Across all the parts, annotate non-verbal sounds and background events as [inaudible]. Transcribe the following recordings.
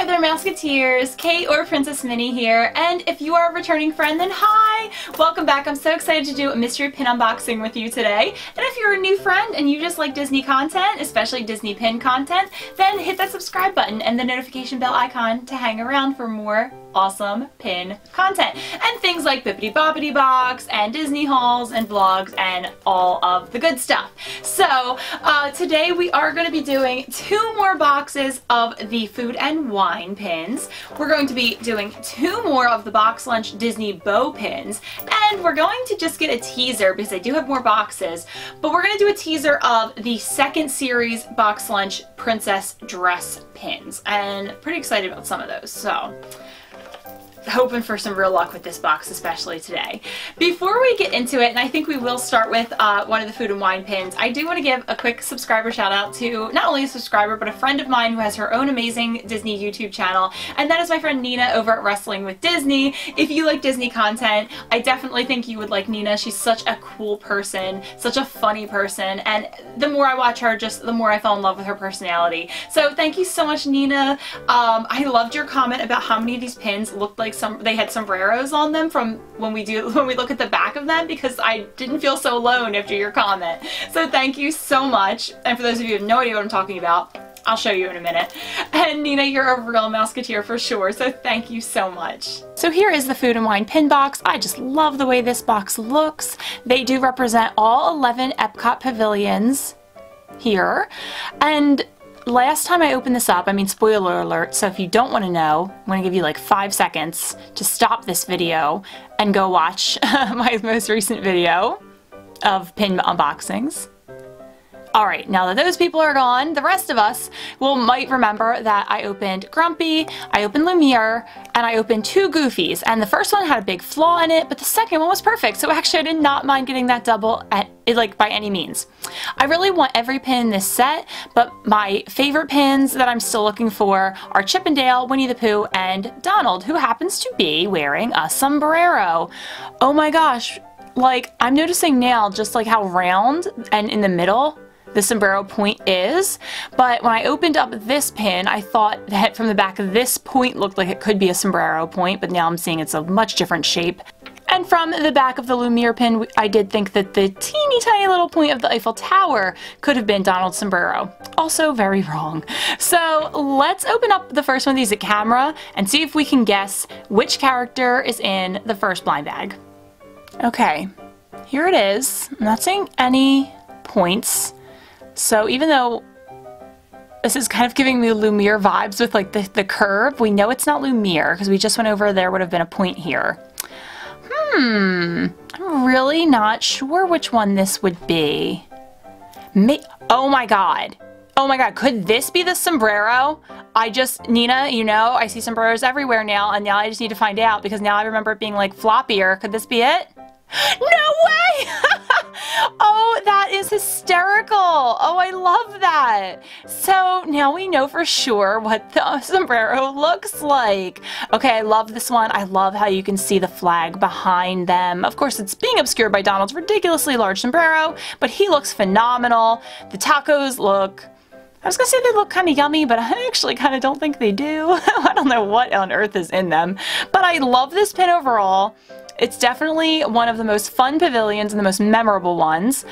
Hi there Mouseketeers, Kate or Princess Minnie here, and if you are a returning friend then hi! Welcome back, I'm so excited to do a mystery pin unboxing with you today. And if you're a new friend and you just like Disney content, especially Disney pin content, then hit that subscribe button and the notification bell icon to hang around for more awesome pin content. And things like Bippity Boppity Box and Disney hauls and vlogs and all of the good stuff. So uh, today we are going to be doing two more boxes of the food and wine pins. We're going to be doing two more of the Box Lunch Disney bow pins and we're going to just get a teaser because I do have more boxes but we're going to do a teaser of the second series Box Lunch Princess Dress pins and pretty excited about some of those so hoping for some real luck with this box, especially today. Before we get into it, and I think we will start with uh, one of the food and wine pins, I do want to give a quick subscriber shout out to not only a subscriber, but a friend of mine who has her own amazing Disney YouTube channel, and that is my friend Nina over at Wrestling with Disney. If you like Disney content, I definitely think you would like Nina. She's such a cool person, such a funny person, and the more I watch her, just the more I fell in love with her personality. So thank you so much, Nina. Um, I loved your comment about how many of these pins looked like some they had sombreros on them from when we do [laughs] when we look at the back of them because I didn't feel so alone after your comment. So thank you so much. And for those of you who have no idea what I'm talking about, I'll show you in a minute. [laughs] And Nina, you're a real Mouseketeer for sure, so thank you so much. So here is the Food and Wine pin box. I just love the way this box looks. They do represent all 11 Epcot pavilions here. And last time I opened this up, I mean spoiler alert, so if you don't want to know, I'm going to give you like five seconds to stop this video and go watch [laughs] my most recent video of pin unboxings. Alright, now that those people are gone, the rest of us will might remember that I opened Grumpy, I opened Lumiere, and I opened two Goofies. And the first one had a big flaw in it, but the second one was perfect. So actually I did not mind getting that double at like by any means. I really want every pin in this set, but my favorite pins that I'm still looking for are Chip 'n Dale, Winnie the Pooh, and Donald, who happens to be wearing a sombrero. Oh my gosh, like I'm noticing now just like how round and in the middle the sombrero point is, but when I opened up this pin, I thought that from the back of this point looked like it could be a sombrero point, but now I'm seeing it's a much different shape. And from the back of the Lumiere pin, I did think that the teeny tiny little point of the Eiffel Tower could have been Donald's sombrero. Also very wrong. So let's open up the first one of these at camera and see if we can guess which character is in the first blind bag. Okay, here it is. I'm not seeing any points. So even though this is kind of giving me Lumiere vibes with like the, the curve, we know it's not Lumiere because we just went over there would have been a point here. Hmm, I'm really not sure which one this would be. May oh my god. Oh my god, could this be the sombrero? I just, Nina, you know, I see sombreros everywhere now, and now I just need to find out because now I remember it being like floppier. Could this be it? No way! [laughs] oh, that is hysterical. Oh, I love that. So now we know for sure what the [laughs] sombrero looks like. Okay, I love this one. I love how you can see the flag behind them. Of course, it's being obscured by Donald's ridiculously large sombrero, but he looks phenomenal. The tacos look I was gonna say they look kind of yummy, but I actually kind of don't think they do. [laughs] I don't know what on earth is in them. But I love this pin overall. It's definitely one of the most fun pavilions and the most memorable ones.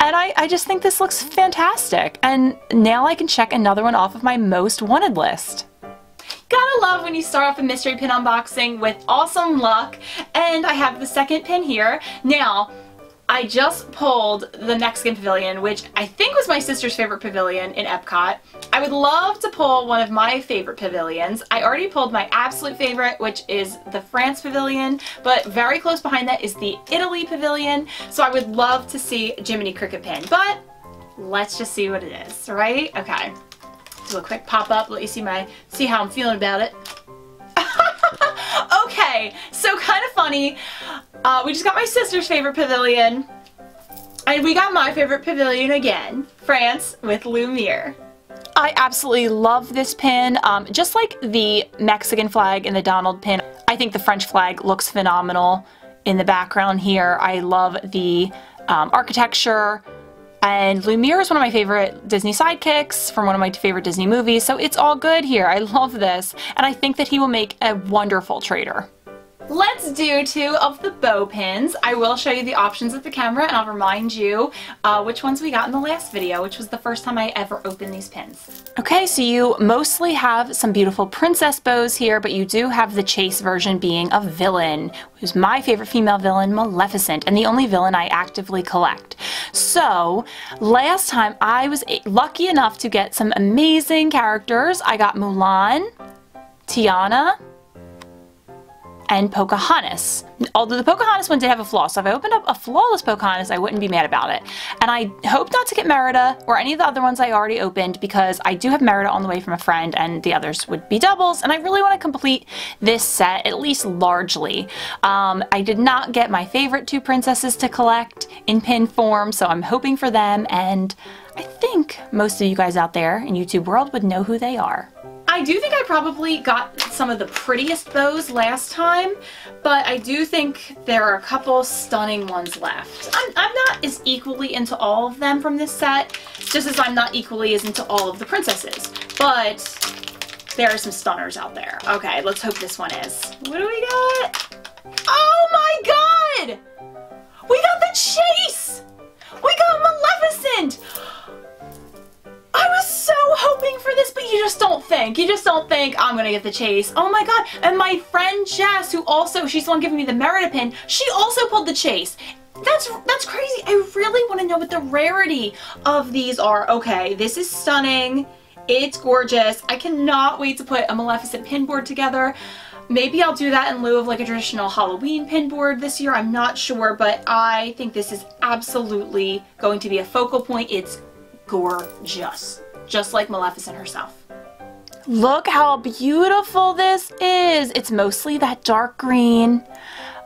And I, I just think this looks fantastic. And now I can check another one off of my most wanted list. Gotta love when you start off a mystery pin unboxing with awesome luck. And I have the second pin here. Now, I just pulled the Mexican Pavilion, which I think was my sister's favorite pavilion in Epcot. I would love to pull one of my favorite pavilions. I already pulled my absolute favorite, which is the France Pavilion, but very close behind that is the Italy Pavilion, so I would love to see Jiminy Cricket Pin, but let's just see what it is, right? Okay. Do a quick pop-up, let you see my, see how I'm feeling about it. [laughs] so kind of funny. Uh, we just got my sister's favorite pavilion. And we got my favorite pavilion again. France with Lumiere. I absolutely love this pin. Um, just like the Mexican flag and the Donald pin, I think the French flag looks phenomenal in the background here. I love the um, architecture. And Lumiere is one of my favorite Disney sidekicks from one of my favorite Disney movies, so it's all good here. I [laughs] love this, and I think that he will make a wonderful trader. Let's do two of the bow pins. I will show you the options at the camera and I'll remind you uh, which ones we got in the last video, which was the first time I ever opened these pins. Okay, so you mostly have some beautiful princess bows here, but you do have the chase version being a villain, who's my favorite female villain, Maleficent, and the only villain I actively collect. So, last time I was lucky enough to get some amazing characters. I got Mulan, Tiana, and Pocahontas. Although the Pocahontas one did have a flaw, so if I opened up a flawless Pocahontas, I wouldn't be mad about it. And I hope not to get Merida or any of the other ones I already opened because I do have Merida on the way from a friend and the others would be doubles, and I really want to complete this set, at least largely. Um, I did not get my favorite two princesses to collect in pin form, so I'm hoping for them, and I think most of you guys out there in YouTube world would know who they are. I do think I probably got some of the prettiest bows last time, but I do think there are a couple stunning ones left. I'm, I'm not as equally into all of them from this set, just as I'm not equally as into all of the princesses, but there are some stunners out there. Okay, let's hope this one is. What do we got? Oh my god! We got the chase! We got Maleficent! Was so hoping for this, but you just don't think. You just don't think I'm gonna get the chase. Oh my god. And my friend Jess, who also, she's the one giving me the Merida pin, she also pulled the chase. That's that's crazy. I really want to know what the rarity of these are. Okay, this is stunning. It's gorgeous. I cannot wait to put a Maleficent pin board together. Maybe I'll do that in lieu of like a traditional Halloween pin board this year. I'm not sure, but I think this is absolutely going to be a focal point. It's gorgeous, just like Maleficent herself. Look how beautiful this is. It's mostly that dark green.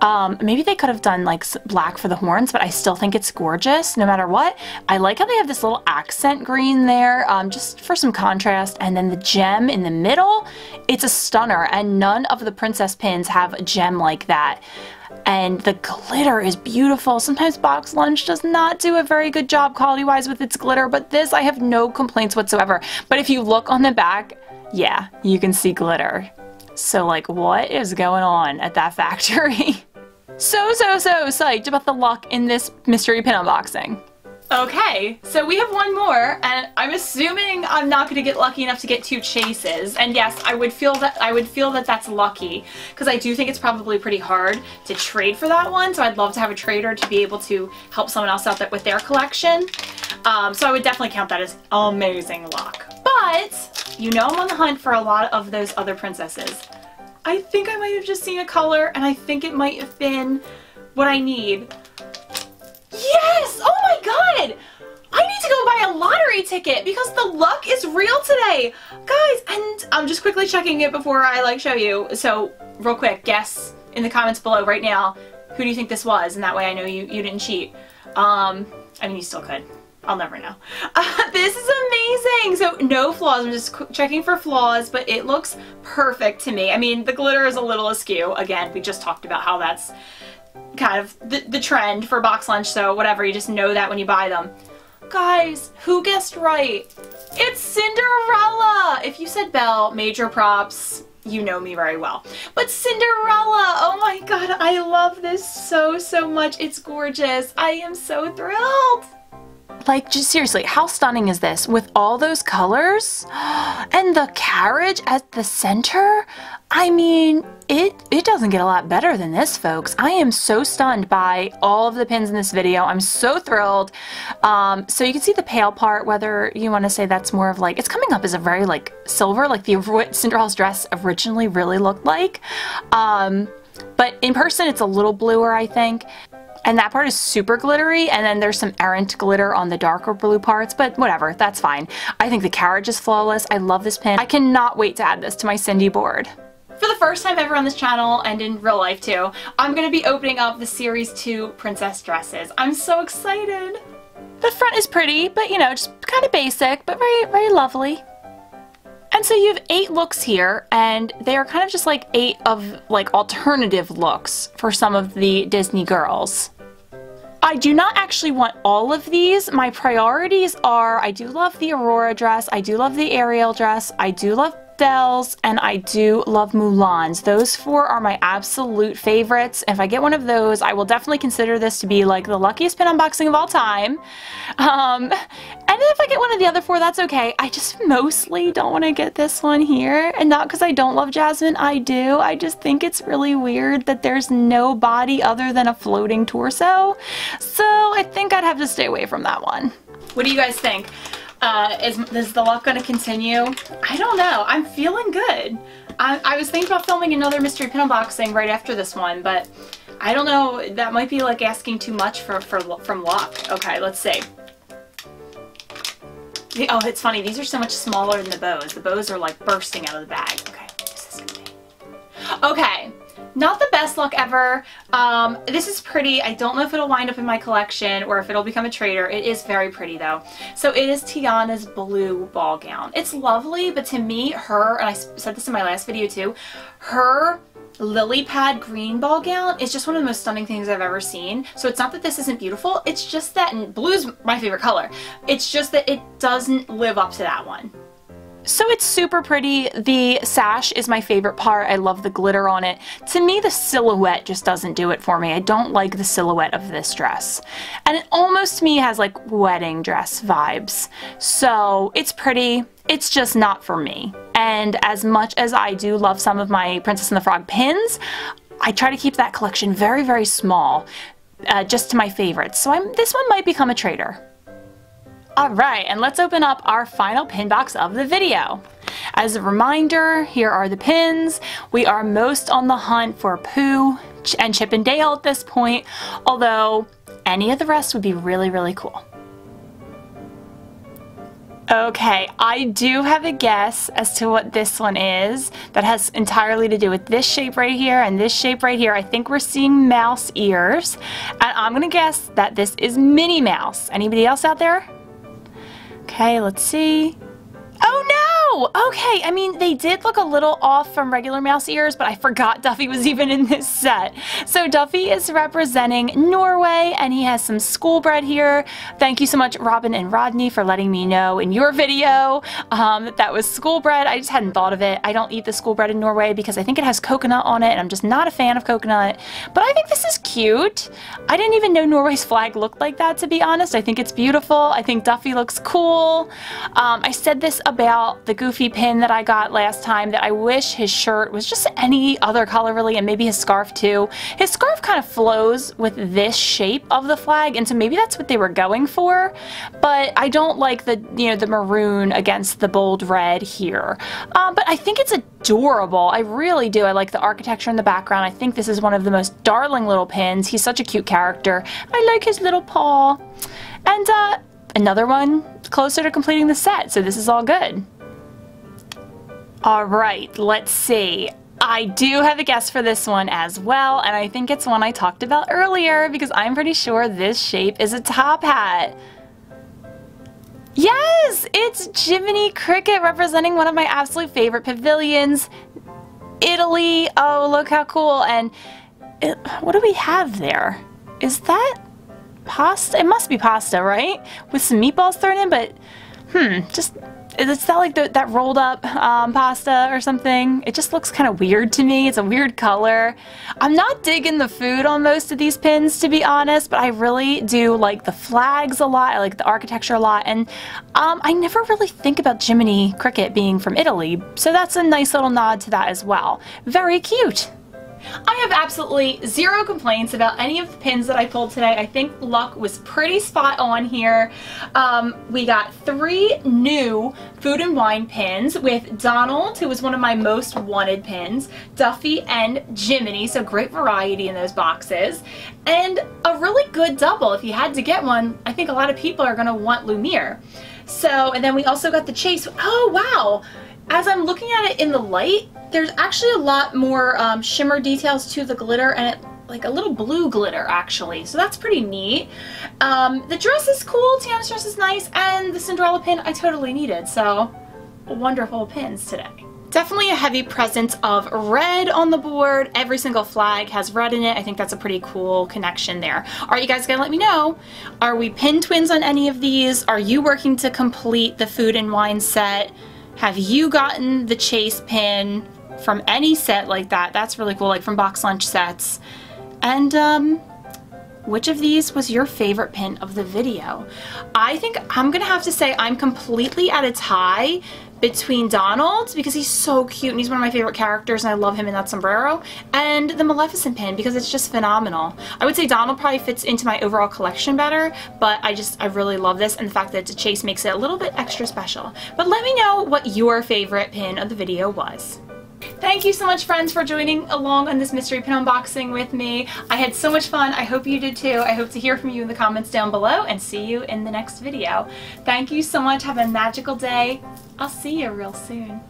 Um, maybe they could have done like black for the horns, but I still think it's gorgeous no matter what. I like how they have this little accent green there um, just for some contrast. And then the gem in the middle, it's a stunner and none of the princess pins have a gem like that and the glitter is beautiful. Sometimes Box Lunch does not do a very good job quality-wise with its glitter, but this I have no complaints whatsoever. But if you look on the back, yeah, you can see glitter. So like, what is going on at that [laughs] factory? so, so, so psyched about the luck in this mystery pin unboxing. Okay, so we have one more, and I'm assuming I'm not going to get lucky enough to get two chases. And yes, I would feel that I would feel that that's lucky because I do think it's probably pretty hard to trade for that one. So I'd love to have a trader to be able to help someone else out that with their collection. Um, so I would definitely count that as amazing luck. But you know I'm on the hunt for a lot of those other princesses. I think I might have just seen a color, and I think it might have been what I need. God! I need to go buy a lottery ticket because the luck is real today. Guys, and I'm just quickly checking it before I like show you. So real quick, guess in the comments below right now, who do you think this was? And that way I know you, you didn't cheat. Um, I mean, you still could. I'll never know. Uh, [laughs] this is amazing. So no flaws. I'm just checking for flaws, but it looks perfect to me. I mean, the glitter is a little askew. Again, we just talked about how that's kind of the, the trend for box lunch, so whatever, you just know that when you buy them. Guys, who guessed right? It's Cinderella! If you said Belle, major props, you know me very well. But Cinderella, oh my god, I love this so, so much. It's gorgeous. I am so thrilled. Like, just seriously, how stunning is this? With all those colors [gasps] and the carriage at the center? I mean, it, it doesn't get a lot better than this, folks. I am so stunned by all of the pins in this video. I'm so thrilled. Um, so you can see the pale part, whether you want to say that's more of like, it's coming up as a very like silver, like the what Cinderella's dress originally really looked like. Um, but in person, it's a little bluer, I think. And that part is super glittery, and then there's some errant glitter on the darker blue parts, but whatever, that's fine. I think the carriage is flawless. I love this pin. I cannot wait to add this to my Cindy board. For the first time ever on this channel, and in real life too, I'm going to be opening up the Series 2 princess dresses. I'm so excited! The front is pretty, but you know, just kind of basic, but very, very lovely. And so you have eight looks here, and they are kind of just like eight of like alternative looks for some of the Disney girls. I do not actually want all of these. My priorities are, I do love the Aurora dress, I do love the Ariel dress, I do love Belle's, and I do love Mulan's. Those four are my absolute favorites. If I get one of those, I will definitely consider this to be like the luckiest pin unboxing of all time. Um, and if I get one of the other four, that's okay. I just mostly don't want to get this one here. And not because I don't love Jasmine, I do. I just think it's really weird that there's no body other than a floating torso. So I think I'd have to stay away from that one. What do you guys think? Uh, is, is the luck going to continue? I don't know. I'm feeling good. I, I was thinking about filming another mystery pin unboxing right after this one, but I don't know. That might be like asking too much for, for from luck. Okay, let's see. Oh, it's funny. These are so much smaller than the bows. The bows are like bursting out of the bag. Okay, Okay, not the best luck ever. Um, this is pretty. I don't know if it'll wind up in my collection or if it'll become a trader. It is very pretty though. So it is Tiana's blue ball gown. It's lovely, but to me, her, and I said this in my last video too, her lily pad green ball gown is just one of the most stunning things I've ever seen. So it's not that this isn't beautiful, it's just that, and blue's my favorite color, it's just that it doesn't live up to that one. So it's super pretty. The sash is my favorite part. I love the glitter on it. To me, the silhouette just doesn't do it for me. I don't like the silhouette of this dress. And it almost to me has like wedding dress vibes. So it's pretty. It's just not for me. And as much as I do love some of my Princess and the Frog pins, I try to keep that collection very, very small, uh, just to my favorites. So I'm, this one might become a trader. Alright, and let's open up our final pin box of the video. As a reminder, here are the pins. We are most on the hunt for Pooh and Chip and Dale at this point, although any of the rest would be really, really cool. Okay, I do have a guess as to what this one is that has entirely to do with this shape right here and this shape right here. I think we're seeing mouse ears, and I'm gonna guess that this is Minnie Mouse. Anybody else out there? Okay, let's see. Oh no! Okay, I mean, they did look a little off from regular mouse ears, but I forgot [laughs] Duffy was even in this set. So Duffy is representing Norway, and he has some school bread here. Thank you so much, Robin and Rodney, for letting me know in your video um, that that was school bread. I just hadn't thought of it. I don't eat the school bread in Norway because I think it has coconut on it, and I'm just not a fan of coconut. But I think this is cute. I didn't even know Norway's flag looked like that, to be honest. I think it's beautiful. I think Duffy looks cool. Um, I said this about the Goofy pin that I got last time that I wish his shirt was just any other color really and maybe his scarf too. His scarf kind of flows with this shape of the flag and so maybe that's what they were going for but I don't like the you know the maroon against the bold red here. Um, but I think it's adorable. I really do. I like the architecture in the background. I think this is one of the most darling little pins. He's such a cute character. I like his little paw. And uh, another one closer to completing the set, so this is all good. Alright, let's see. I do have a guess for this one as well, and I think it's one I talked about earlier because I'm pretty sure this shape is a top hat. Yes, it's Jiminy Cricket representing one of my absolute favorite pavilions, Italy. Oh, look how cool. And it, what do we have there? Is that pasta? It must be pasta, right? With some meatballs thrown in, but hmm, just it's not like the, that rolled up um, pasta or something. It just looks kind of weird to me. It's a weird color. I'm not digging the food on most of these pins to be honest, but I really do like the flags a lot. I like the architecture a lot. And um, I never really think about Jiminy Cricket being from Italy. So that's a nice little nod to that as well. Very cute. I have absolutely zero complaints about any of the pins that I pulled today. I think luck was pretty spot on here. Um, we got three new food and wine pins with Donald, who was one of my most wanted pins, Duffy and Jiminy, so great variety in those boxes, and a really good double. If you had to get one, I think a lot of people are going to want Lumiere. So, and then we also got the Chase. Oh, wow! As I'm looking at it in the light, there's actually a lot more um, shimmer details to the glitter and it like a little blue glitter actually so that's pretty neat um, the dress is cool Tiana's dress is nice and the Cinderella pin I totally needed so wonderful pins today Definitely a heavy presence of red on the board. Every single flag has red in it. I think that's a pretty cool connection there. All right, you guys gotta let me know. Are we pin twins on any of these? Are you working to complete the food and wine set? Have you gotten the chase pin from any set like that? That's really cool, like from box lunch sets. And um, which of these was your favorite pin of the video? I think I'm gonna have to say I'm completely at a tie between Donald, because he's so cute and he's one of my favorite characters and I love him in that sombrero, and the Maleficent pin because it's just phenomenal. I would say Donald probably fits into my overall collection better, but I just, I really love this and the fact that it's a chase makes it a little bit extra special. But let me know what your favorite pin of the video was. Thank you so much friends for joining along on this mystery pin unboxing with me. I had so much fun. I hope you did too. I hope to hear from you in the comments down below and see you in the next video. Thank you so much. Have a magical day. I'll see you real soon.